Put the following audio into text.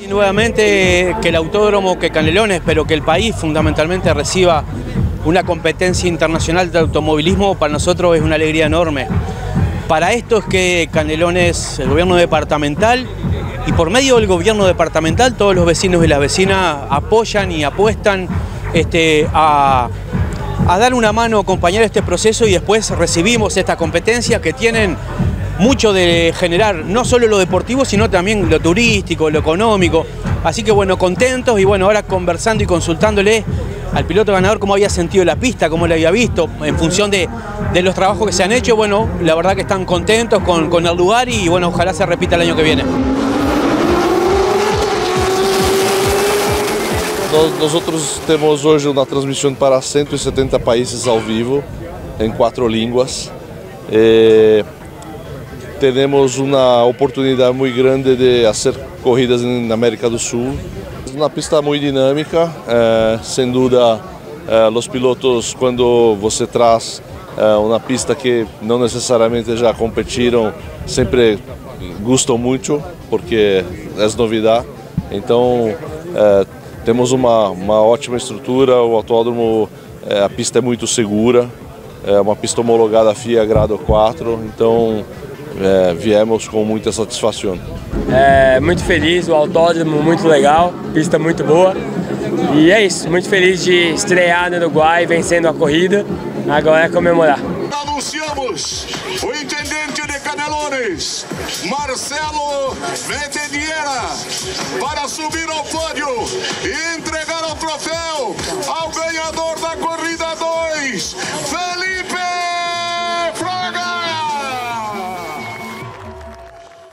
Y nuevamente que el autódromo, que Canelones, pero que el país fundamentalmente reciba una competencia internacional de automovilismo, para nosotros es una alegría enorme. Para esto es que Canelones, el gobierno departamental, y por medio del gobierno departamental, todos los vecinos y las vecinas apoyan y apuestan este, a, a dar una mano, acompañar este proceso y después recibimos estas competencias que tienen mucho de generar no solo lo deportivo, sino también lo turístico, lo económico. Así que bueno, contentos y bueno, ahora conversando y consultándole al piloto ganador cómo había sentido la pista, cómo lo había visto, en función de, de los trabajos que se han hecho, bueno, la verdad que están contentos con, con el lugar y bueno, ojalá se repita el año que viene. Nós, nós outros temos hoje uma transmissão para 170 países ao vivo, em quatro línguas. E temos uma oportunidade muito grande de fazer corridas na América do Sul. Uma pista muito dinâmica, eh, sem dúvida, eh, os pilotos, quando você traz uma pista que não necessariamente já competiram, sempre gostam muito, porque é novidade. Então, temos uma, uma ótima estrutura, o autódromo, eh, a pista é muito segura, é uma pista homologada FIA Grado 4, então é, viemos com muita satisfação. É, muito feliz, o autódromo muito legal, pista muito boa. E é isso, muito feliz de estrear no Uruguai, vencendo a corrida. Agora é comemorar. Anunciamos o intendente de Canelones, Marcelo Vetediera, para subir ao pódio e entregar o troféu ao ganhador da corrida 2.